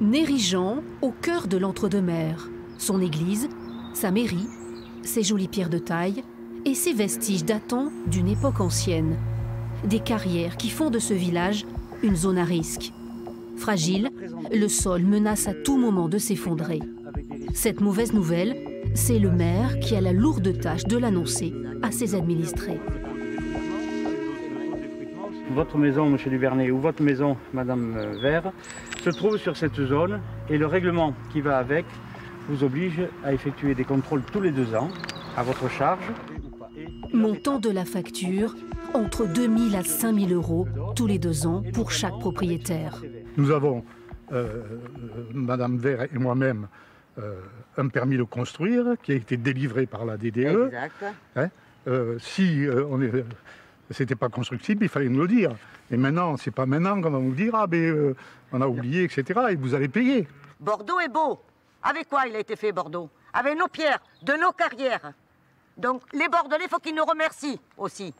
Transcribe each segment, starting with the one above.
Nérigeant, au cœur de l'entre-deux-mers, son église, sa mairie, ses jolies pierres de taille et ses vestiges datant d'une époque ancienne. Des carrières qui font de ce village une zone à risque. Fragile, le sol menace à tout moment de s'effondrer. Cette mauvaise nouvelle, c'est le maire qui a la lourde tâche de l'annoncer à ses administrés. Votre maison, Monsieur Duvernay, ou votre maison, Madame euh, Vert, se trouve sur cette zone et le règlement qui va avec vous oblige à effectuer des contrôles tous les deux ans à votre charge. Montant de la facture entre 2 000 à 5 000 euros tous les deux ans pour chaque propriétaire. Nous avons, euh, Madame Vert et moi-même, euh, un permis de construire qui a été délivré par la DDE. Exact. Hein, euh, si euh, on est, c'était pas constructible, il fallait nous le dire. Et maintenant, c'est pas maintenant qu'on va nous dire ah ben on a oublié, etc. Et vous allez payer. Bordeaux est beau. Avec quoi il a été fait, Bordeaux? Avec nos pierres, de nos carrières. Donc, les Bordelais, il faut qu'ils nous remercient aussi.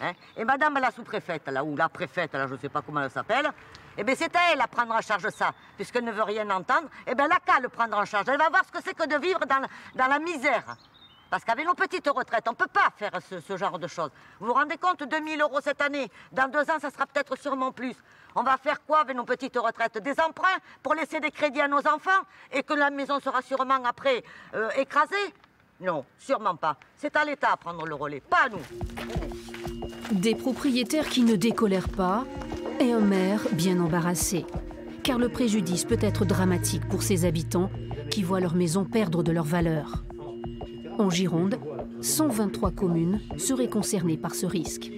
Hein Et Madame la sous-préfète, là, ou la préfète, là, je ne sais pas comment elle s'appelle, eh bien, c'est à elle à prendre en charge ça, puisqu'elle ne veut rien entendre. Eh bien, la le prendre en charge. Elle va voir ce que c'est que de vivre dans, dans la misère. Parce qu'avec nos petites retraites, on ne peut pas faire ce, genre de choses. Vous vous rendez compte, 2000 euros cette année, dans deux ans, ça sera peut-être sûrement plus. On va faire quoi avec nos petites retraites? Des emprunts pour laisser des crédits à nos enfants et que la maison sera sûrement après euh, écrasée? Non, sûrement pas. C'est à l'État à prendre le relais, pas à nous. Des propriétaires qui ne décolèrent pas et un maire bien embarrassé. Car le préjudice peut être dramatique pour ses habitants qui voient leur maison perdre de leur valeur. En Gironde, 123 communes seraient concernées par ce risque.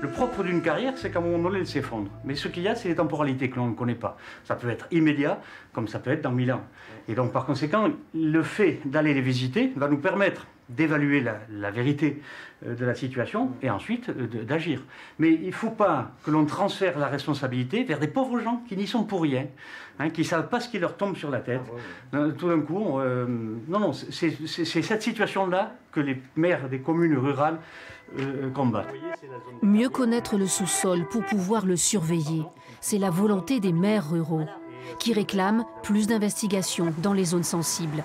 Le propre d'une carrière, c'est qu'à un moment donné, elle s'effondre. Mais ce qu'il y a, c'est les temporalités que l'on ne connaît pas. Ça peut être immédiat, comme ça peut être dans mille ans. Et donc, par conséquent, le fait d'aller les visiter va nous permettre d'évaluer la, la vérité euh, de la situation et ensuite euh, d'agir. Mais il ne faut pas que l'on transfère la responsabilité vers des pauvres gens qui n'y sont pour rien, hein, qui ne savent pas ce qui leur tombe sur la tête. Euh, Tout d'un coup, on, euh, non, non, c'est cette situation-là que les maires des communes rurales euh, combattent. Mieux connaître le sous-sol pour pouvoir le surveiller, c'est la volonté des maires ruraux, qui réclament plus d'investigations dans les zones sensibles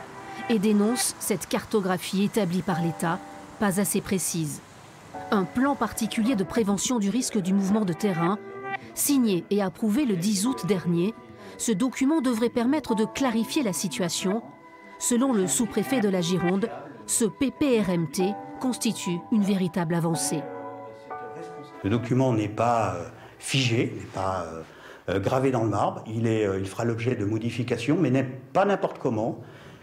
et dénoncent cette cartographie établie par l'État, pas assez précise. Un plan particulier de prévention du risque du mouvement de terrain, signé et approuvé le 10 août dernier, ce document devrait permettre de clarifier la situation. Selon le sous-préfet de la Gironde, ce PPRMT constitue une véritable avancée. Le document n'est pas euh, figé, n'est pas euh, euh, gravé dans le marbre. Il, est, il fera l'objet de modifications, mais n'est pas n'importe comment,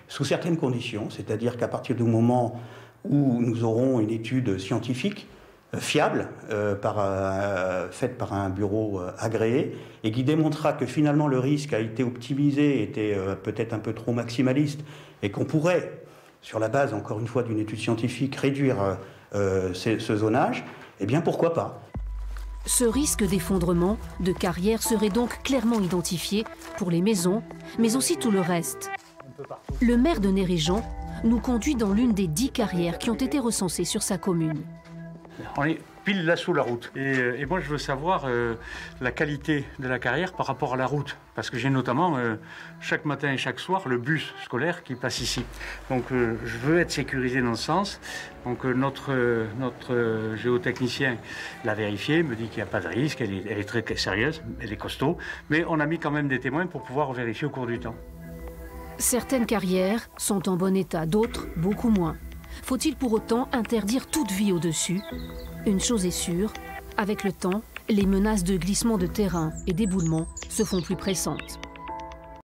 sous certaines conditions. C'est-à-dire qu'à partir du moment où nous aurons une étude scientifique euh, fiable, euh, euh, faite par un bureau agréé, et qui démontrera que finalement le risque a été optimisé, était peut-être un peu trop maximaliste, et qu'on pourrait, sur la base, encore une fois, d'une étude scientifique, réduire ce zonage, eh bien pourquoi pas? Ce risque d'effondrement de carrière serait donc clairement identifié pour les maisons, mais aussi tout le reste. Le maire de Nérigeant nous conduit dans l'une des dix carrières qui ont été recensées sur sa commune. On est pile là sous la route. Et, euh, et moi, je veux savoir euh, la qualité de la carrière par rapport à la route. Parce que j'ai notamment, euh, chaque matin et chaque soir, le bus scolaire qui passe ici. Donc, euh, je veux être sécurisé dans ce sens. Donc, euh, notre, euh, notre euh, géotechnicien l'a vérifié, me dit qu'il n'y a pas de risque, elle est, elle est très sérieuse, elle est costaud. Mais on a mis quand même des témoins pour pouvoir vérifier au cours du temps. Certaines carrières sont en bon état, d'autres beaucoup moins. Faut-il pour autant interdire toute vie au-dessus? Une chose est sûre, avec le temps, les menaces de glissement de terrain et d'éboulement se font plus pressantes.